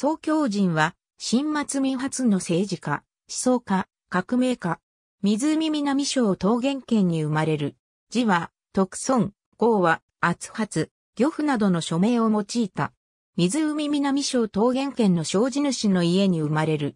宋教人は、新末民初の政治家、思想家、革命家、湖南省桃源県に生まれる。字は、徳村、号は、厚発、漁夫などの署名を用いた。湖南省桃源県の障子主の家に生まれる。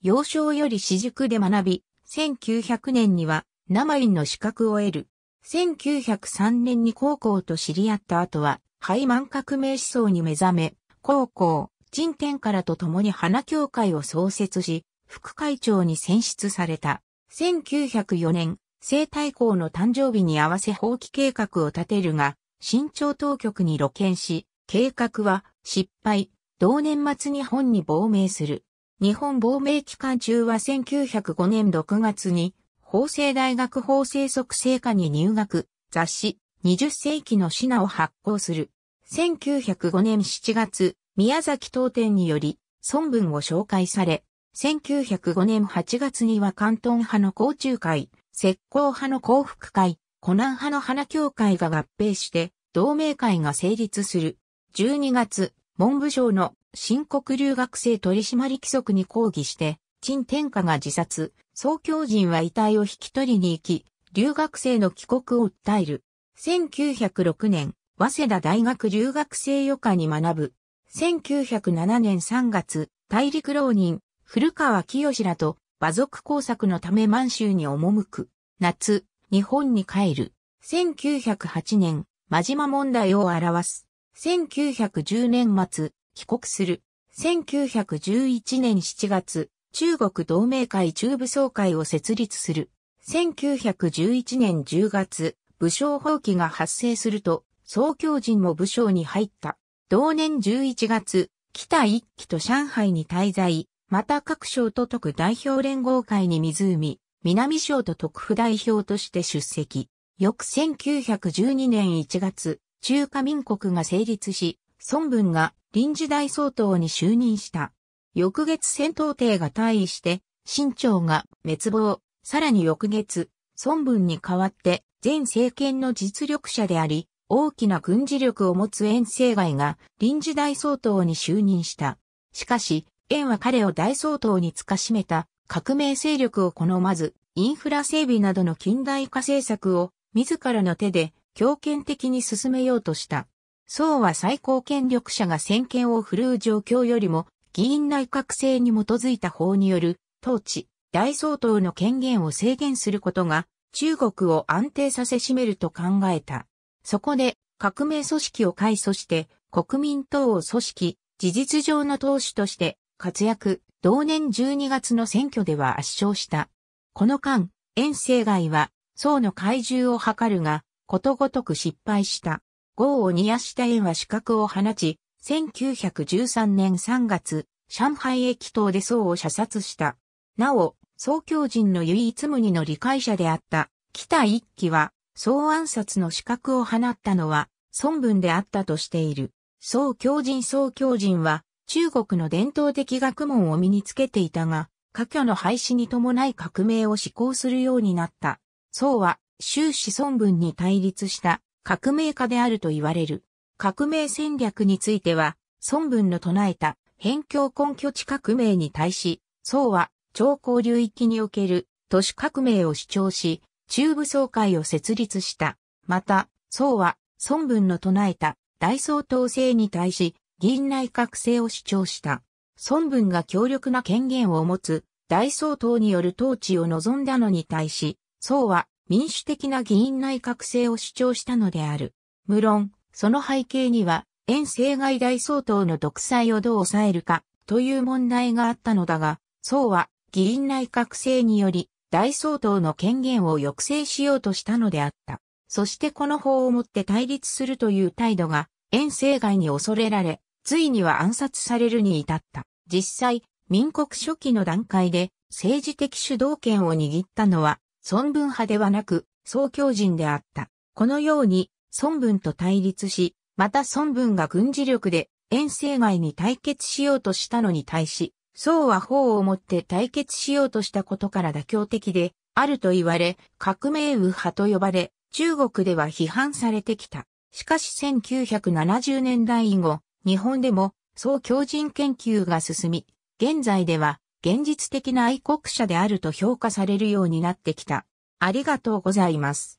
幼少より私塾で学び、1900年には生院の資格を得る。1903年に高校と知り合った後は、廃満革命思想に目覚め、高校、陳天からと共に花協会を創設し、副会長に選出された。1904年、生体校の誕生日に合わせ放棄計画を立てるが、新朝当局に露見し、計画は失敗、同年末日本に亡命する。日本亡命期間中は1905年6月に、法政大学法政則成科に入学、雑誌、20世紀の品を発行する。1905年7月、宮崎当店により、孫文を紹介され、1905年8月には関東派の甲中会、石膏派の幸福会、湖南派の花協会が合併して、同盟会が成立する。12月、文部省の新国留学生取締規則に抗議して、陳天下が自殺、総教人は遺体を引き取りに行き、留学生の帰国を訴える。1906年、早稲田大学留学生余暇に学ぶ。1907年3月、大陸浪人、古川清らと馬族工作のため満州に赴く。夏、日本に帰る。1908年、真島問題を表す。1910年末、帰国する。1911年7月、中国同盟会中部総会を設立する。1911年10月、武将放棄が発生すると、総教人も武将に入った。同年11月、北一期と上海に滞在、また各省と特代表連合会に湖、南省と特府代表として出席。翌1912年1月、中華民国が成立し、孫文が臨時大総統に就任した。翌月戦闘艇が退位して、新朝が滅亡。さらに翌月、孫文に代わって前政権の実力者であり、大きな軍事力を持つ遠征外が臨時大総統に就任した。しかし、遠は彼を大総統につかしめた革命勢力を好まず、インフラ整備などの近代化政策を自らの手で強権的に進めようとした。宋は最高権力者が先権を振るう状況よりも、議員内閣制に基づいた法による統治、大総統の権限を制限することが中国を安定させしめると考えた。そこで革命組織を改組して国民党を組織、事実上の党首として活躍、同年12月の選挙では圧勝した。この間、遠征外は宋の怪獣を図るが、ことごとく失敗した。豪を煮やした縁は資格を放ち、1913年3月、上海駅等で宋を射殺した。なお、宋教人の唯一無二の理解者であった北一揆は、宋暗殺の資格を放ったのは、孫文であったとしている。宋教人宋教人は、中国の伝統的学問を身につけていたが、科挙の廃止に伴い革命を施行するようになった。宋は終始孫文に対立した革命家であると言われる。革命戦略については、孫文の唱えた辺境根拠地革命に対し、宋は超高流域における都市革命を主張し、中部総会を設立した。また、宋は孫文の唱えた大総統制に対し、議員内閣制を主張した。孫文が強力な権限を持つ大総統による統治を望んだのに対し、宋は民主的な議員内閣制を主張したのである。無論、その背景には、遠征外大総統の独裁をどう抑えるかという問題があったのだが、宋は議員内閣制により大総統の権限を抑制しようとしたのであった。そしてこの法をもって対立するという態度が遠征外に恐れられ、ついには暗殺されるに至った。実際、民国初期の段階で政治的主導権を握ったのは孫文派ではなく宋教人であった。このように孫文と対立し、また孫文が軍事力で遠征外に対決しようとしたのに対し、宋は法をもって対決しようとしたことから妥協的であると言われ、革命右派と呼ばれ、中国では批判されてきた。しかし1970年代以後、日本でも総強人研究が進み、現在では現実的な愛国者であると評価されるようになってきた。ありがとうございます。